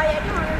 by everyone.